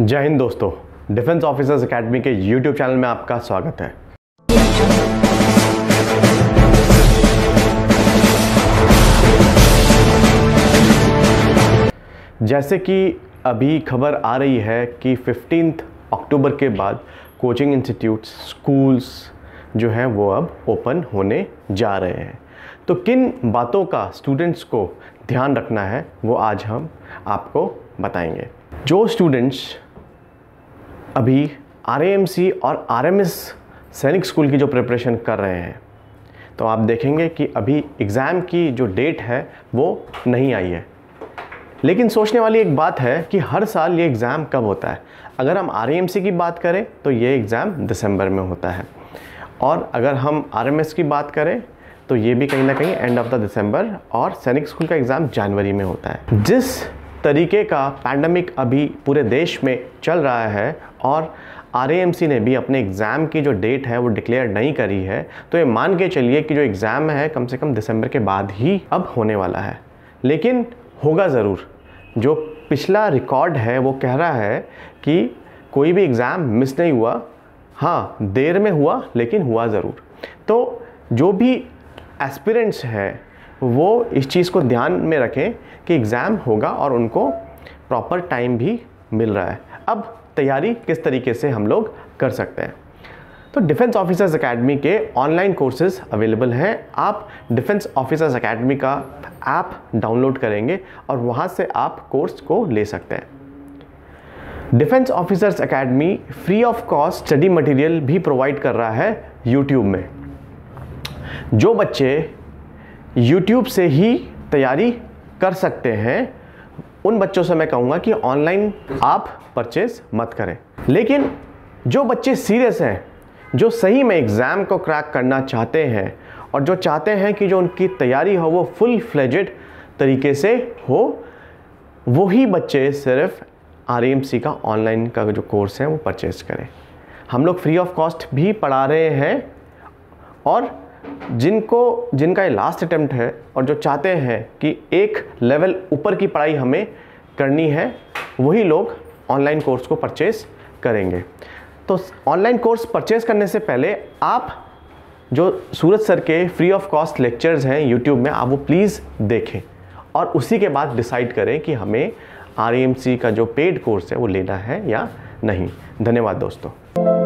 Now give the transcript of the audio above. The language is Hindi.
जय हिंद दोस्तों डिफेंस ऑफिसर्स एकेडमी के यूट्यूब चैनल में आपका स्वागत है। जैसे कि अभी खबर आ रही है कि फिफ्टीन अक्टूबर के बाद कोचिंग इंस्टीट्यूट स्कूल्स जो हैं वो अब ओपन होने जा रहे हैं। तो किन बातों का स्टूडेंट्स को ध्यान रखना है, वो आज हम आपको बताएँगे। जो स्टूडेंट्स अभी आरएमसी और RMS सैनिक स्कूल की जो प्रिपरेशन कर रहे हैं तो आप देखेंगे कि अभी एग्ज़ाम की जो डेट है, वो नहीं आई है। लेकिन सोचने वाली एक बात है कि हर साल ये एग्ज़ाम कब होता है? अगर हम आरएमसी की बात करें तो ये एग्ज़ाम दिसंबर में होता है। और अगर हम आरएमएस की बात करें तो ये भी कहीं ना कहीं एंड ऑफ़ द दिसंबर और सैनिक स्कूल का एग्ज़ाम जनवरी में होता है। जिस तरीके का पैंडमिक अभी पूरे देश में चल रहा है और आर ने भी अपने एग्ज़ाम की जो डेट है वो डिक्लेयर नहीं करी है। तो ये मान के चलिए कि जो एग्ज़ाम है कम से कम दिसंबर के बाद ही अब होने वाला है। लेकिन होगा ज़रूर। जो पिछला रिकॉर्ड है वो कह रहा है कि कोई भी एग्ज़ाम मिस नहीं हुआ। हाँ देर में हुआ, लेकिन हुआ ज़रूर। तो जो भी एस्पिरेंट्स हैं वो इस चीज़ को ध्यान में रखें कि एग्ज़ाम होगा और उनको प्रॉपर टाइम भी मिल रहा है। अब तैयारी किस तरीके से हम लोग कर सकते हैं? तो डिफेंस ऑफिसर्स एकेडमी के ऑनलाइन कोर्सेज अवेलेबल हैं। आप डिफेंस ऑफिसर्स एकेडमी का ऐप डाउनलोड करेंगे और वहाँ से आप कोर्स को ले सकते हैं। Defence officers academy free of cost study material भी प्रोवाइड कर रहा है यूट्यूब में। जो बच्चे यूट्यूब से ही तैयारी कर सकते हैं। उन बच्चों से मैं कहूँगा कि ऑनलाइन आप परचेज मत करें। लेकिन जो बच्चे सीरियस हैं, जो सही में एग्ज़ाम को क्रैक करना चाहते हैं और जो चाहते हैं कि जो उनकी तैयारी हो, वो फुल फ्लेजेड तरीके से हो, वही बच्चे सिर्फ़ आरएमसी का ऑनलाइन का जो कोर्स है, वो परचेज करें। हम लोग फ्री ऑफ़ कॉस्ट भी पढ़ा रहे हैं और जिनको, जिनका ये लास्ट अटैम्प्ट है और जो चाहते हैं कि एक लेवल ऊपर की पढ़ाई हमें करनी है, वही लोग ऑनलाइन कोर्स को परचेज करेंगे। तो ऑनलाइन कोर्स परचेज करने से पहले आप जो सूरज सर के फ्री ऑफ़ कॉस्ट लेक्चर्स हैं यूट्यूब में, आप वो प्लीज़ देखें और उसी के बाद डिसाइड करें कि हमें आर का जो पेड कोर्स है वो लेना है या नहीं। धन्यवाद दोस्तों।